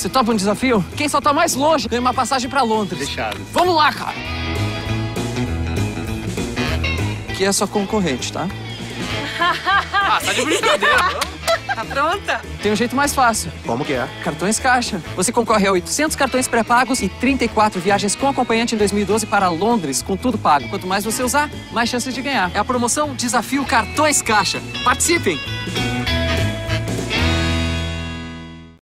Você topa um desafio? Quem saltar mais longe ganha uma passagem pra Londres. Fechado. Vamos lá, cara! Que é sua concorrente, tá? Ah, tá de brincadeira. Tá pronta? Tem um jeito mais fácil. Como que é? Cartões Caixa. Você concorre a 800 cartões pré-pagos e 34 viagens com acompanhante em 2012 para Londres, com tudo pago. Quanto mais você usar, mais chances de ganhar. É a promoção Desafio Cartões Caixa. Participem!